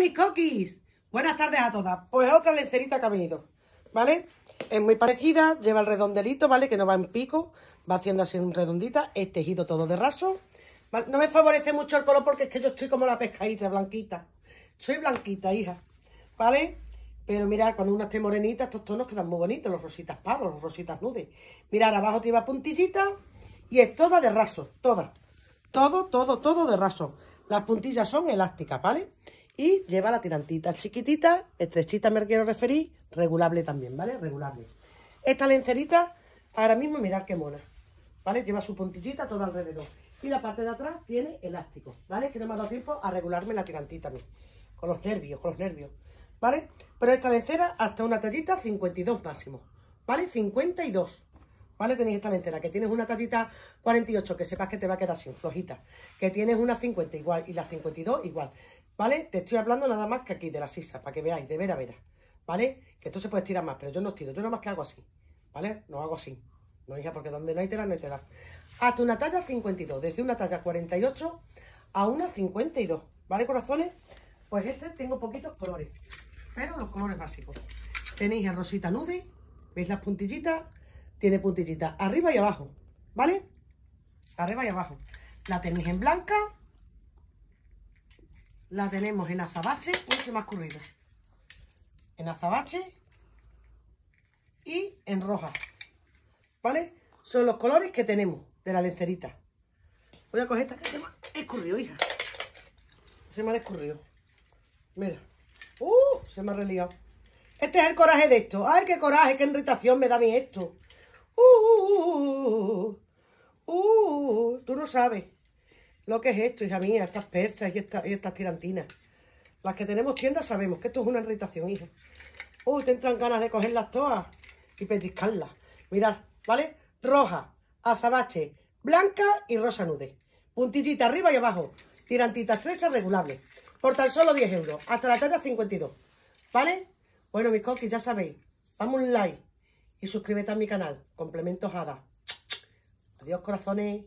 mis coquis! Buenas tardes a todas. Pues otra lencerita que ha venido, ¿vale? Es muy parecida, lleva el redondelito, ¿vale? Que no va en pico, va haciendo así un redondita. Es tejido todo de raso. No me favorece mucho el color porque es que yo estoy como la pescadita, blanquita. Soy blanquita, hija, ¿vale? Pero mira, cuando una esté morenita, estos tonos quedan muy bonitos, los rositas palos, los rositas nudes. Mirad, abajo lleva puntillita y es toda de raso, toda. Todo, todo, todo de raso. Las puntillas son elásticas, ¿vale? Y lleva la tirantita chiquitita, estrechita me quiero referir, regulable también, ¿vale? Regulable. Esta lencerita, ahora mismo mirad qué mona, ¿vale? Lleva su puntillita todo alrededor. Y la parte de atrás tiene elástico, ¿vale? Que no me ha dado tiempo a regularme la tirantita a mí. Con los nervios, con los nervios, ¿vale? Pero esta lencera hasta una tallita 52 máximo, ¿vale? 52. ¿vale? Tenéis esta lencera, que tienes una tallita 48, que sepas que te va a quedar sin flojita, que tienes una 50 igual y la 52 igual, ¿vale? Te estoy hablando nada más que aquí de la sisa, para que veáis, de vera a vera, ¿vale? Que esto se puede estirar más, pero yo no estiro, yo nada más que hago así, ¿vale? No hago así, no hija, porque donde no hay tela no hay tela. Hasta una talla 52, desde una talla 48 a una 52, ¿vale, corazones? Pues este tengo poquitos colores, pero los colores básicos. Tenéis el rosita nude, ¿veis las puntillitas? tiene puntillita arriba y abajo, ¿vale? Arriba y abajo. La tenéis en blanca. La tenemos en azabache. Uy, se me ha escurrido. En azabache. Y en roja. ¿Vale? Son los colores que tenemos de la lencerita. Voy a coger esta que se me ha escurrido, hija. Se me ha escurrido. Mira. ¡Uh! Se me ha reliado. Este es el coraje de esto. ¡Ay, qué coraje! ¡Qué irritación me da a mí esto! Uh, uh, tú no sabes lo que es esto, hija mía, estas persas y, estas tirantinas. Las que tenemos tiendas sabemos que esto es una irritación, hija. Uh, te entran ganas de cogerlas todas y pellizcarlas. Mirad, ¿vale? Roja, azabache, blanca y rosa nude. Puntillita arriba y abajo. Tirantita estrecha regulable. Por tan solo 10 euros. Hasta la talla 52. ¿Vale? Bueno, mis coquis, ya sabéis. Vamos un like y suscríbete a mi canal, Complementos Hada. Adiós, corazones.